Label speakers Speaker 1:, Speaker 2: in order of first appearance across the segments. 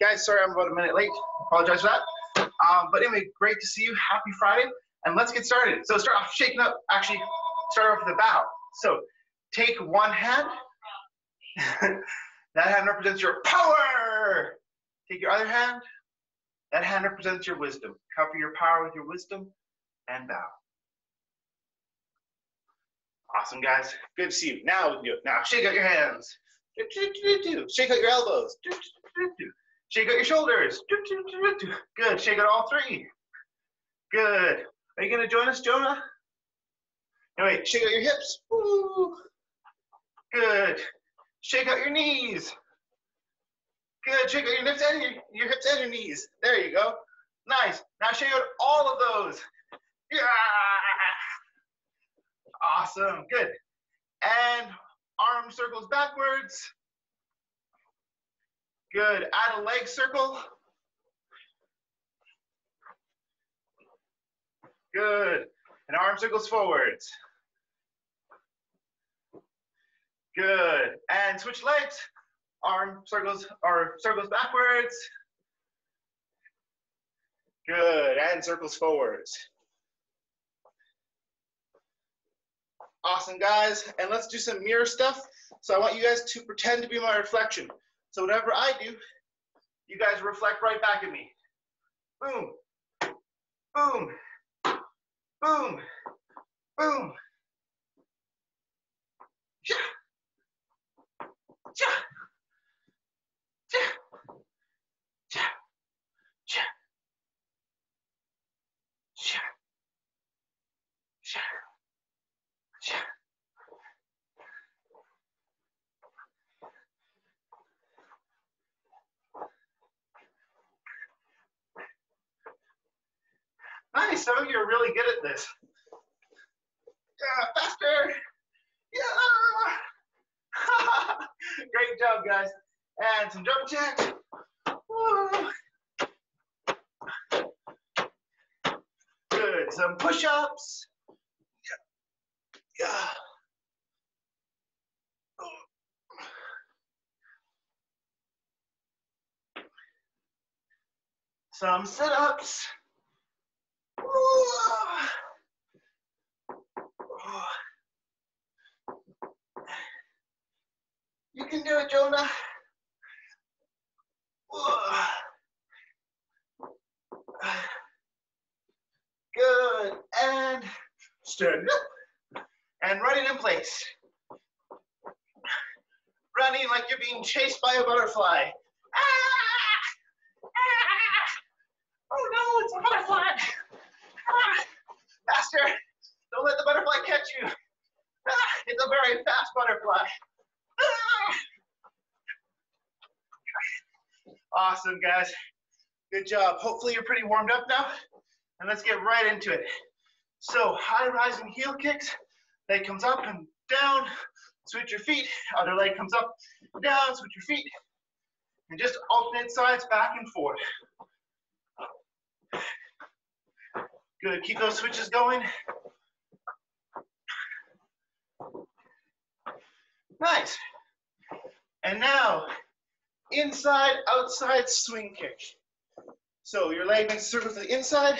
Speaker 1: Guys, sorry I'm about a minute late. Apologize for that. Um, but anyway, great to see you. Happy Friday. And let's get started. So start off shaking up. Actually, start off with a bow. So take one hand. that hand represents your power. Take your other hand. That hand represents your wisdom. Cover your power with your wisdom and bow. Awesome, guys. Good to see you. Now. Now shake out your hands. Shake out your elbows. Shake out your shoulders. Good. Shake out all three. Good. Are you going to join us, Jonah? Wait. Shake out your hips. Good. Shake out your knees. Good. Shake out your hips and your, your hips and your knees. There you go. Nice. Now shake out all of those. Yeah. Awesome. Good. And arm circles backwards. Good. Add a leg circle. Good. And arm circles forwards. Good. And switch legs. Arm circles or circles backwards. Good. And circles forwards. Awesome, guys. And let's do some mirror stuff. So I want you guys to pretend to be my reflection. So whatever I do, you guys reflect right back at me. Boom, boom, boom, boom. Yeah. Yeah. Yeah. Yeah. Yeah. Yeah. Yeah. Nice, some of you are really good at this. Yeah, faster. Yeah. Great job, guys. And some jump jacks. Good. Some push-ups. Yeah. Yeah. Some sit-ups. You can do it, Jonah. Good. And stand up. And run it in place. Running like you're being chased by a butterfly. Ah! Ah! Oh no, it's a butterfly. Ah! Faster. Don't let the butterfly catch you. Ah! It's a very fast butterfly. Ah! Guys. Good job. Hopefully you're pretty warmed up now. And let's get right into it. So high rising heel kicks. Leg comes up and down. Switch your feet. Other leg comes up, down. Switch your feet. And just alternate sides back and forth. Good. Keep those switches going. Nice. And now, inside, outside swing kick. So your leg makes a circle to the inside,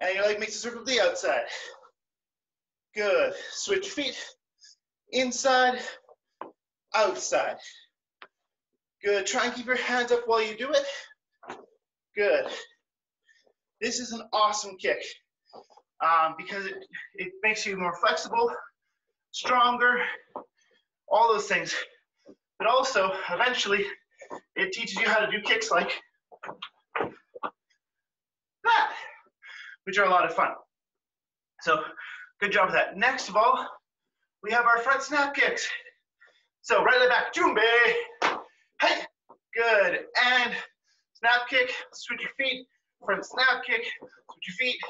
Speaker 1: and your leg makes a circle to the outside. Good. Switch feet. Inside, outside. Good. Try and keep your hands up while you do it. Good. This is an awesome kick um, because it, it makes you more flexible, stronger, all those things. But also, eventually, it teaches you how to do kicks like that, which are a lot of fun. So, good job with that. Next of all, we have our front snap kicks. So, right leg back, jumbe. Hey, good. And snap kick, switch your feet, front snap kick, switch your feet.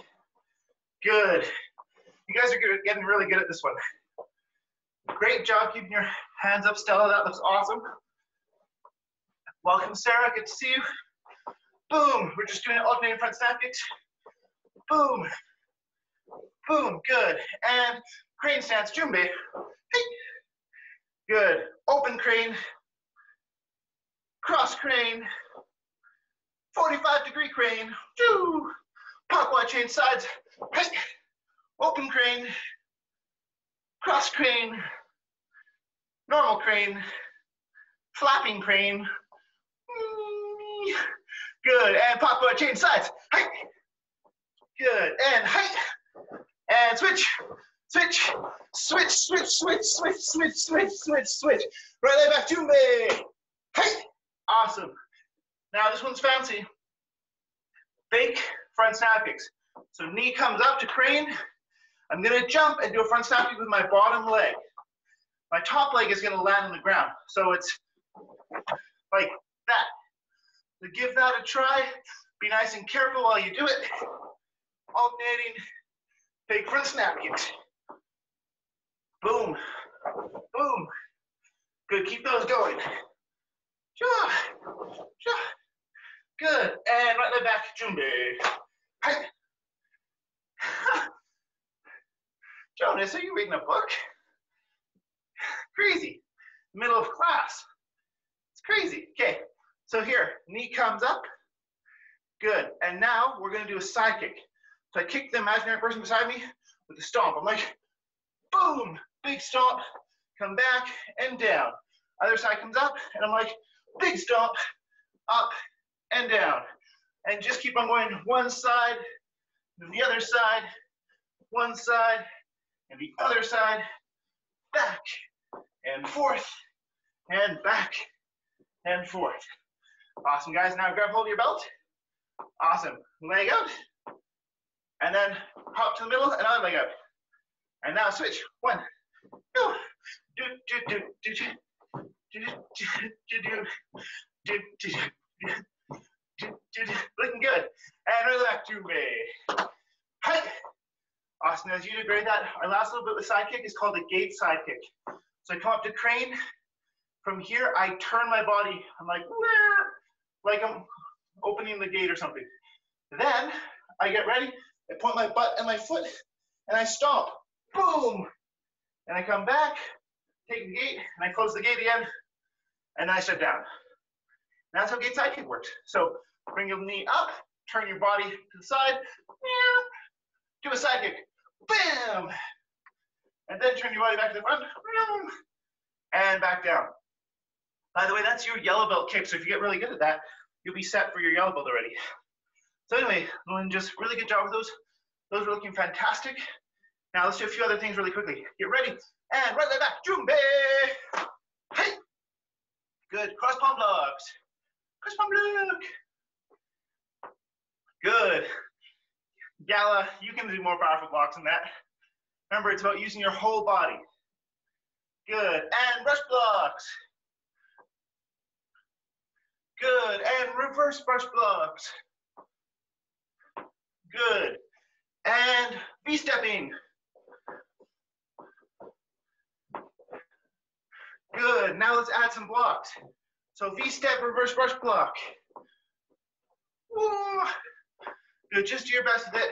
Speaker 1: Good. You guys are getting really good at this one. Great job keeping your hands up, Stella. That looks awesome. Welcome, Sarah. Good to see you. Boom. We're just doing alternating front snap kicks. Boom. Boom. Good. And crane stance, Jumbe. Hey. Good. Open crane. cross crane, 45 degree crane. Pop change sides, open crane, cross crane, normal crane, flapping crane. Good, and pop up, change sides. Good, and height, and switch, switch, switch, switch, switch, switch, switch, switch, switch, switch. Right leg back, jumbe. Height. Awesome. Now this one's fancy. Fake front snap kicks. So knee comes up to crane. I'm gonna jump and do a front snap kick with my bottom leg. My top leg is gonna land on the ground. So it's like that. So give that a try. Be nice and careful while you do it. Alternating fake front snap kicks. Boom, boom. Good, keep those going. Good, and right leg back, jumbe. Jonas, are you reading a book? Crazy. Middle of class. It's crazy. Okay, so here, knee comes up. Good. And now we're going to do a side kick. So I kick the imaginary person beside me with a stomp. I'm like, boom, big stomp, come back and down. Other side comes up, and I'm like, big stomp, up and down. And just keep on going one side, the other side, one side, and the other side, back and forth, and back and forth. Awesome, guys. Now grab hold of your belt. Awesome. Leg out. And then hop to the middle, another leg out. And now switch. One, two, do, do, do, do, do, do, do, do, do, do, Looking good. And back to me. Hi. Awesome, as you great that. Our last little bit of side kick is called a gate side kick. So I come up to crane. From here, I turn my body. I'm like, like I'm opening the gate or something. Then I get ready. I point my butt and my foot, and I stomp. Boom. And I come back, take the gate, and I close the gate again, and I step down. That's how gate side kick works. So bring your knee up, turn your body to the side, do a side kick, bam, and then turn your body back to the front, and back down. By the way, that's your yellow belt kick. So if you get really good at that, you'll be set for your yellow belt already. So anyway, just really good job with those. Those are looking fantastic. Now let's do a few other things really quickly. Get ready, and right leg back, jumbe. Hey. Good, cross palm blocks. Chris Public. Good. Gala, you can do more powerful blocks than that. Remember, it's about using your whole body. Good. And brush blocks. Good. And reverse brush blocks. Good. And V-stepping. Good. Now let's add some blocks. So V-step, reverse brush block. Just do your best with it.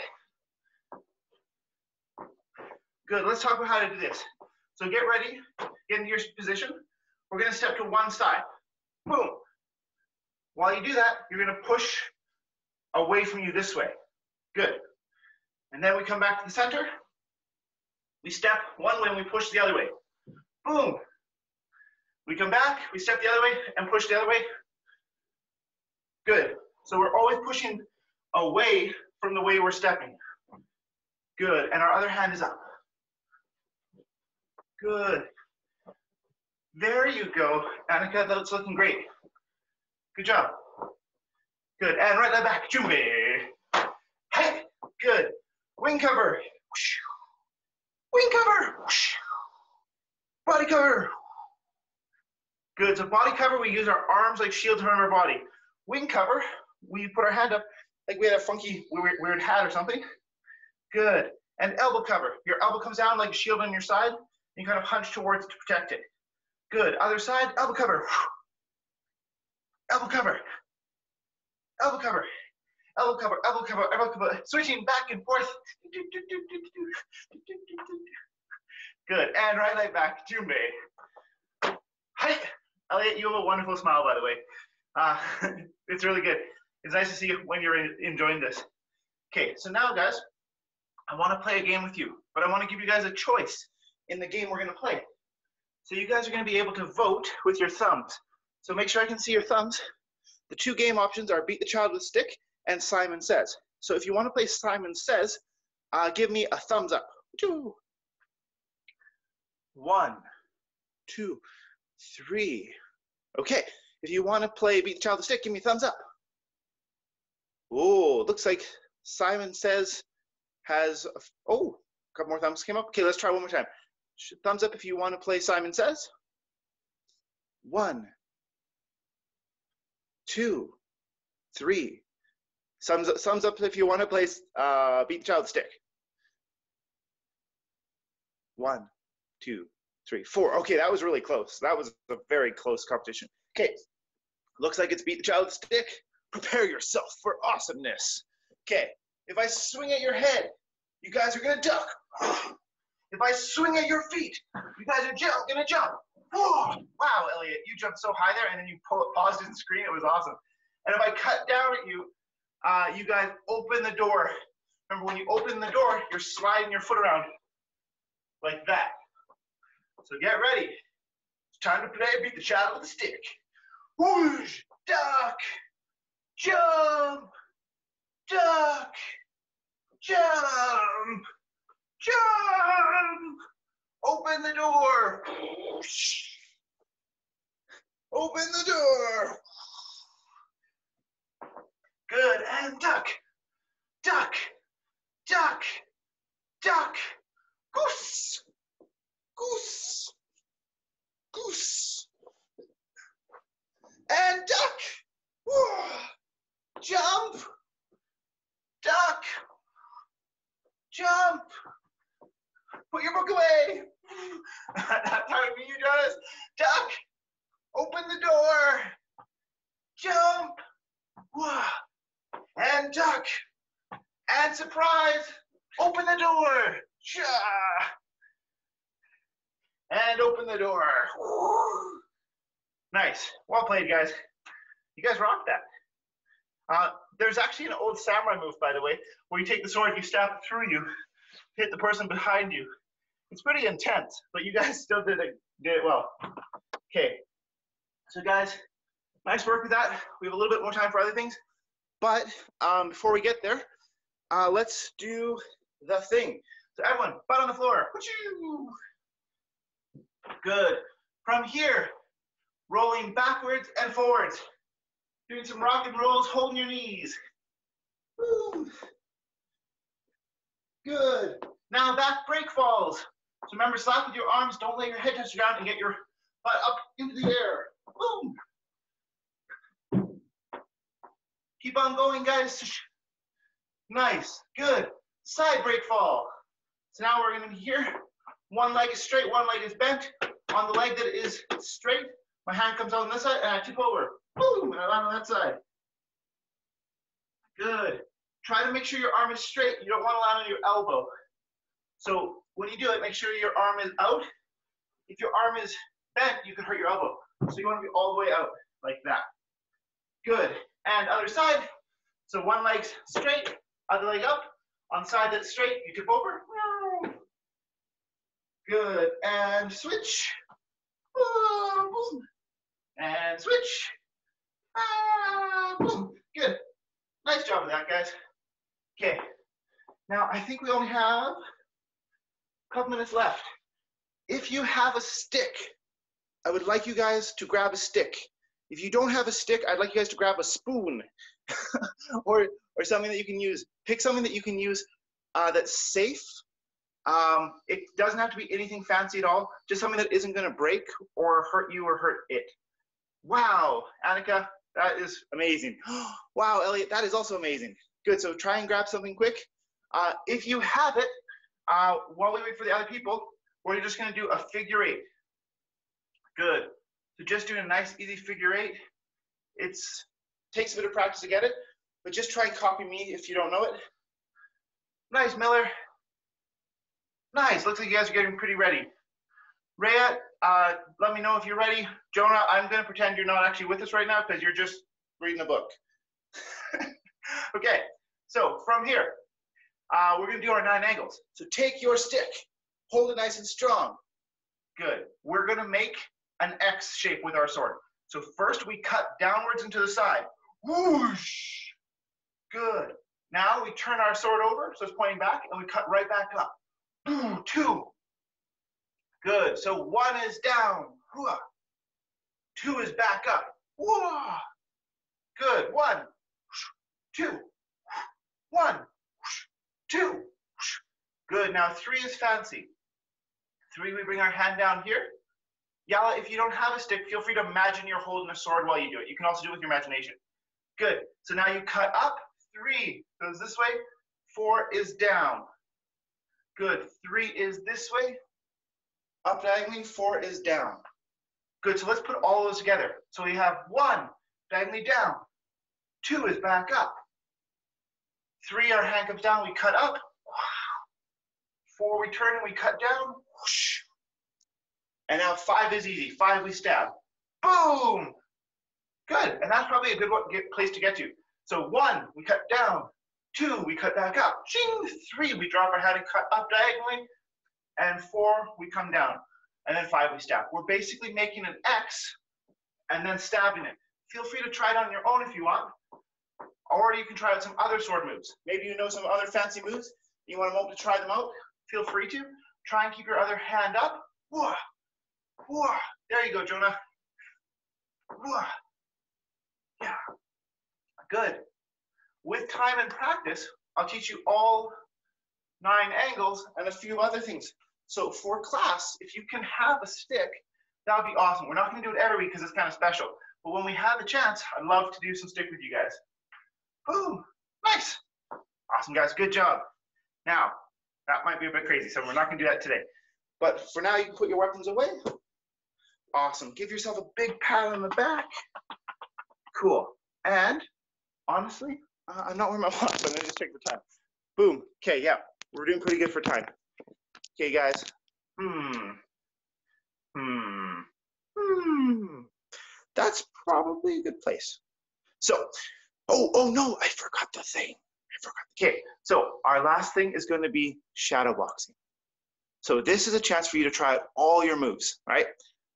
Speaker 1: Good, let's talk about how to do this. So get ready, get into your position. We're gonna step to one side. Boom. While you do that, you're gonna push away from you this way. Good. And then we come back to the center. We step one way and we push the other way. Boom. We come back, we step the other way and push the other way. Good. So we're always pushing away from the way we're stepping. Good. And our other hand is up. Good. There you go. Annika, that's looking great. Good job. Good. And right leg back. Jumbe. Hey. Good. Wing cover. Wing cover. Body cover. Good. So body cover, we use our arms like shields around our body. Wing cover, we put our hand up like we had a funky weird, weird hat or something. Good. And elbow cover. Your elbow comes down like a shield on your side. You kind of hunch towards to protect it. Good. Other side, elbow cover. Elbow cover. Elbow cover. Elbow cover, elbow cover, elbow cover. Switching back and forth. Good. And right leg back. Jumbe. Hi. Elliot, you have a wonderful smile, by the way. Uh, it's really good. It's nice to see you when you're enjoying this. Okay, so now guys, I want to play a game with you, but I want to give you guys a choice in the game we're going to play. So you guys are going to be able to vote with your thumbs. So make sure I can see your thumbs. The two game options are Beat the Child with Stick and Simon Says. So if you want to play Simon Says, uh, give me a thumbs up. Two. One, two, three. Okay, if you want to play Beat the Child with Stick, give me a thumbs up. Oh, looks like Simon Says has, oh, a couple more thumbs came up. Okay, let's try one more time. Thumbs up if you want to play Simon Says. One, two, three. Thumbs up, thumbs up if you want to play uh, Beat the Child Stick. One, two, three, four. Okay, that was really close. That was a very close competition. Okay, looks like it's Beat the Child Stick. Prepare yourself for awesomeness. Okay, if I swing at your head, you guys are gonna duck. If I swing at your feet, you guys are gonna jump. wow, Elliot, you jumped so high there, and then you paused and screen. It was awesome. And if I cut down at you, uh, you guys open the door. Remember, when you open the door, you're sliding your foot around like that. So get ready. It's time to play Beat the Child with a Stick. Whoosh, duck, jump, duck, jump, jump. Open the door. Open the door. Good, and duck, duck, duck, duck, goose, goose, goose, and duck. Whoa. Jump, duck, jump. Put your book away. that time you does. Duck, open the door, jump, and duck, and surprise, open the door. And open the door. Nice. Well played, guys. You guys rocked that. Uh, there's actually an old samurai move, by the way, where you take the sword, you stab it through you, hit the person behind you. It's pretty intense, but you guys still did it, did it well. Okay. So, guys, nice work with that. We have a little bit more time for other things. But um, before we get there, uh, let's do the thing. So everyone, butt on the floor. Good. From here, rolling backwards and forwards. Doing some rock and rolls, holding your knees. Woo. Good. Now back break falls. So remember, slap with your arms. Don't let your head touch the ground and get your butt up into the air. Boom. Keep on going, guys. Nice. Good. Side break fall. So now we're going to be here. One leg is straight, one leg is bent. On the leg that is straight, my hand comes on this side and I tip over. Boom, and land on that side. Good. Try to make sure your arm is straight. You don't want to land on your elbow. So when you do it, make sure your arm is out. If your arm is bent, you can hurt your elbow. So you want to be all the way out like that. Good. And other side. So one leg's straight, other leg up. On side that's straight, you tip over. Good. And switch. And switch. Good. Nice job of that, guys. Okay. Now, I think we only have a couple minutes left. If you have a stick, I would like you guys to grab a stick. If you don't have a stick, I'd like you guys to grab a spoon or, or something that you can use. Pick something that you can use uh, that's safe. Um, it doesn't have to be anything fancy at all, just something that isn't going to break or hurt you or hurt it. Wow, Annika, that is amazing. wow, Elliot, that is also amazing. Good, so try and grab something quick. Uh, if you have it, uh, while we wait for the other people, we're just going to do a figure eight. Good. So just doing a nice, easy figure eight. It takes a bit of practice to get it, but just try and copy me if you don't know it. Nice, Miller. Nice. Looks like you guys are getting pretty ready. Rhea, uh, let me know if you're ready. Jonah, I'm going to pretend you're not actually with us right now because you're just reading a book. okay, so from here, uh, we're going to do our nine angles. So take your stick, hold it nice and strong. Good. We're going to make an X shape with our sword. So first we cut downwards into the side. Whoosh. Good. Now we turn our sword over, so it's pointing back, and we cut right back up. Boom, two. Good. So one is down. Two is back up. Good. One, two, one, two. Good. Now three is fancy. Three, we bring our hand down here. Yala, if you don't have a stick, feel free to imagine you're holding a sword while you do it. You can also do it with your imagination. Good. So now you cut up. Three goes this way. Four is down. Good. Three is this way. Up diagonally. Four is down. Good. So let's put all those together. So we have one diagonally down. Two is back up. Three, our hand comes down. We cut up. Four, we turn and we cut down. And now five is easy. Five, we stab. Boom. Good. And that's probably a good place to get to. So one, we cut down. Two, we cut back up. Ching. Three, we drop our head and cut up diagonally. And four, we come down. And then five, we stab. We're basically making an X and then stabbing it. Feel free to try it on your own if you want. Or you can try out some other sword moves. Maybe you know some other fancy moves. You want to try them out? Feel free to. Try and keep your other hand up. There you go, Jonah. Yeah. Good. With time and practice, I'll teach you all nine angles and a few other things. So for class, if you can have a stick, that would be awesome. We're not going to do it every week because it's kind of special. But when we have a chance, I'd love to do some stick with you guys. Boom. Nice. Awesome, guys. Good job. Now, that might be a bit crazy, so we're not going to do that today. But for now, you can put your weapons away. Awesome. Give yourself a big pat on the back. Cool. And honestly, uh, I'm not wearing my watch, so I'm gonna just check the time. Boom. Okay, yeah, we're doing pretty good for time. Okay, guys. Hmm. Hmm. Hmm. That's probably a good place. So, oh, oh no, I forgot the thing. I forgot. Okay, so our last thing is going to be shadow boxing. So this is a chance for you to try out all your moves, right?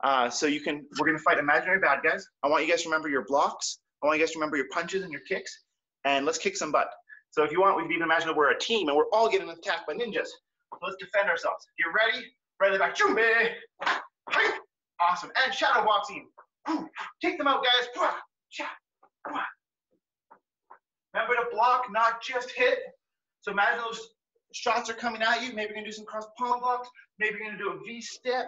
Speaker 1: Uh, so you can, we're going to fight imaginary bad guys. I want you guys to remember your blocks. I want you guys to remember your punches and your kicks, and let's kick some butt. So if you want, we can even imagine that we're a team and we're all getting attacked by ninjas. Let's defend ourselves. You're ready? Ready back. Jumbe! Awesome. And shadow boxing. Take them out, guys. Remember to block, not just hit. So imagine those shots are coming at you. Maybe you're gonna do some cross palm blocks. Maybe you're gonna do a V step.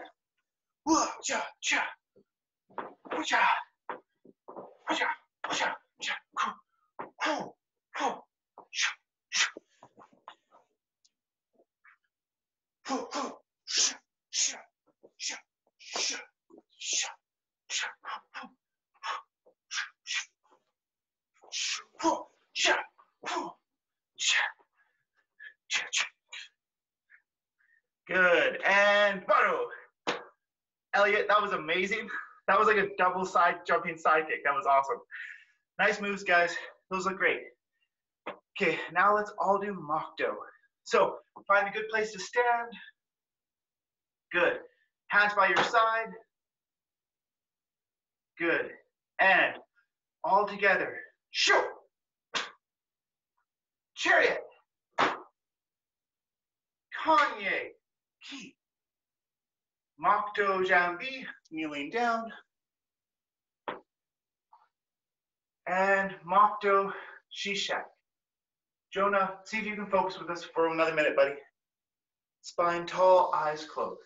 Speaker 1: Good. And Baro. Elliot, that was amazing. That was like a double side jumping side kick. That was awesome. Nice moves, guys. Those look great. Okay, now let's all do Mokdo. So find a good place to stand. Good. Hands by your side. Good. And all together. Shoo! Chariot. Kanye. Ki. Mokdo Jambi, kneeling down. and Mokdo Shishak. Jonah, see if you can focus with us for another minute, buddy. Spine tall, eyes closed.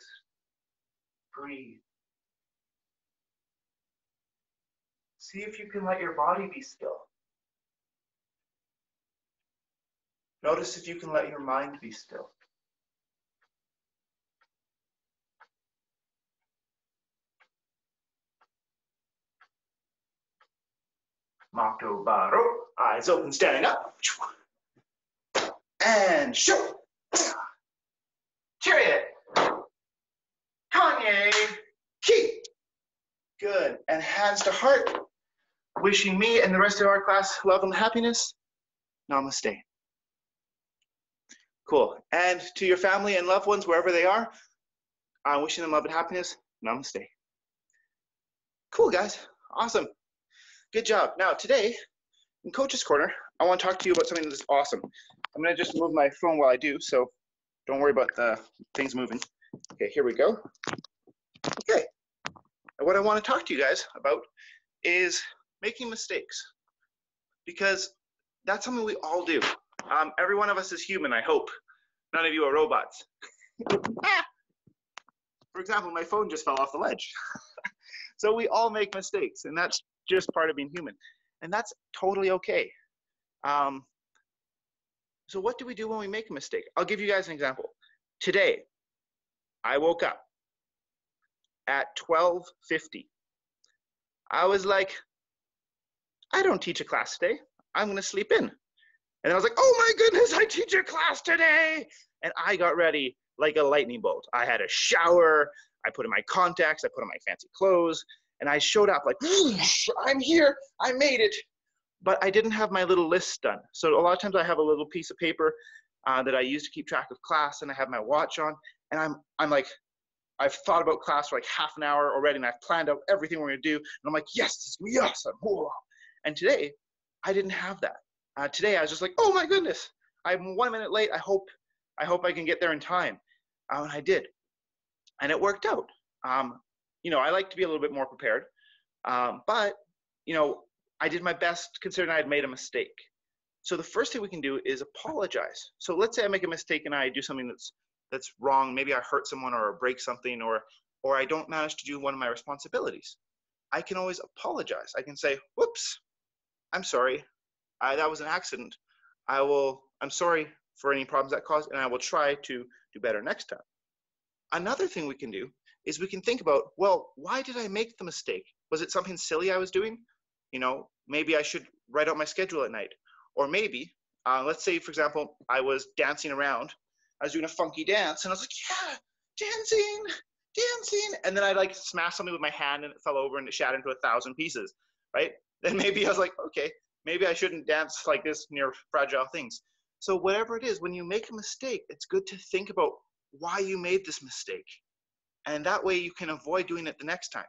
Speaker 1: Breathe. See if you can let your body be still. Notice if you can let your mind be still. Mokdo Baro. Eyes open, standing up. And shoot. Chariot. Kanye. Good. And hands to heart. Wishing me and the rest of our class love and happiness. Namaste. Cool. And to your family and loved ones, wherever they are, I'm wishing them love and happiness. Namaste. Cool, guys. Awesome. Good job. Now, today, in Coach's Corner, I want to talk to you about something that's awesome. I'm going to just move my phone while I do, so don't worry about the things moving. Okay, here we go. Okay. And what I want to talk to you guys about is making mistakes because that's something we all do. Um, every one of us is human, I hope. None of you are robots. For example, my phone just fell off the ledge. so we all make mistakes, and that's just part of being human. And that's totally okay. Um, so what do we do when we make a mistake? I'll give you guys an example. Today, I woke up at 12:50. I was like, I don't teach a class today. I'm going to sleep in. And I was like, oh my goodness, I teach a class today. And I got ready like a lightning bolt. I had a shower, I put in my contacts, I put on my fancy clothes, and I showed up like, I'm here, I made it. But I didn't have my little list done. So a lot of times I have a little piece of paper uh, that I use to keep track of class, and I have my watch on, and I'm I'm like, I've thought about class for like half an hour already, and I've planned out everything we're gonna do, and I'm like, yes, this is gonna be awesome. And today, I didn't have that. Uh, today, I was just like, oh my goodness, I'm one minute late. I hope, I hope I can get there in time. Uh, and I did, and it worked out. Um, you know, I like to be a little bit more prepared, um, but you know, I did my best considering I had made a mistake. So the first thing we can do is apologize. So let's say I make a mistake and I do something that's that's wrong. Maybe I hurt someone or break something or or I don't manage to do one of my responsibilities. I can always apologize. I can say, "Whoops, I'm sorry. I, that was an accident. I will, I'm sorry for any problems that caused, and I will try to do better next time. Another thing we can do is we can think about, well, why did I make the mistake? Was it something silly I was doing? You know, maybe I should write out my schedule at night. Or maybe, uh, let's say, for example, I was dancing around. I was doing a funky dance, and I was like, yeah, dancing, dancing. And then I like smashed something with my hand, and it fell over, and it shattered into a thousand pieces, right? Then maybe I was like, okay, maybe I shouldn't dance like this near fragile things. So, whatever it is, when you make a mistake, it's good to think about why you made this mistake. And that way you can avoid doing it the next time.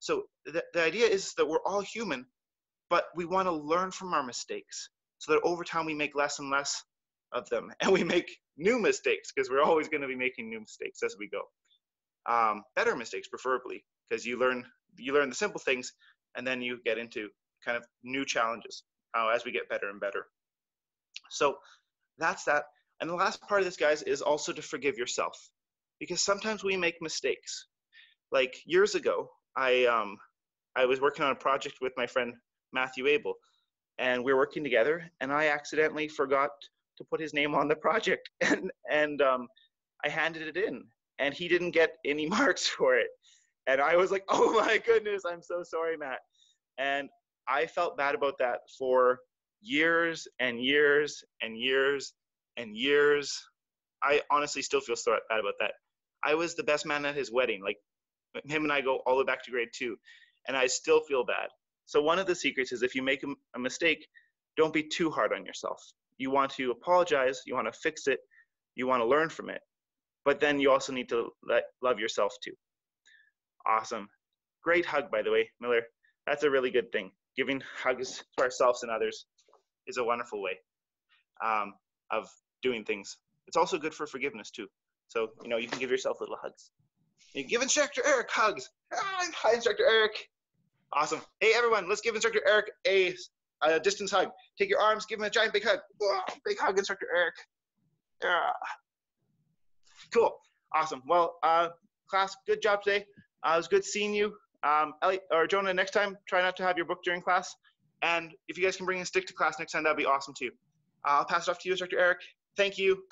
Speaker 1: So, the, the idea is that we're all human, but we want to learn from our mistakes so that over time we make less and less of them and we make new mistakes because we're always going to be making new mistakes as we go. Um, better mistakes, preferably, because you learn you learn the simple things and then you get into kind of new challenges uh, as we get better and better. So that's that. And the last part of this, guys, is also to forgive yourself because sometimes we make mistakes. Like years ago, I um, I was working on a project with my friend Matthew Abel, and we were working together, and I accidentally forgot to put his name on the project, and and um, I handed it in, and he didn't get any marks for it, and I was like, oh my goodness, I'm so sorry, Matt, and I felt bad about that for years and years and years and years. I honestly still feel so bad about that. I was the best man at his wedding. Like him and I go all the way back to grade two, and I still feel bad. So one of the secrets is if you make a mistake, don't be too hard on yourself. You want to apologize, you want to fix it, you want to learn from it, but then you also need to let, love yourself too. Awesome. Great hug, by the way, Miller. That's a really good thing giving hugs to ourselves and others is a wonderful way um, of doing things. It's also good for forgiveness too. So you know you can give yourself little hugs. You give Instructor Eric hugs. Hi, Instructor Eric. Awesome. Hey everyone, let's give Instructor Eric a, a distance hug. Take your arms, give him a giant big hug. Whoa, big hug, Instructor Eric. Yeah. Cool. Awesome. Well, uh, class, good job today. Uh, it was good seeing you. Um, Ellie, or Jonah, next time, try not to have your book during class. And if you guys can bring a stick to class next time, that'd be awesome too. Uh, I'll pass it off to you, Instructor Eric. Thank you.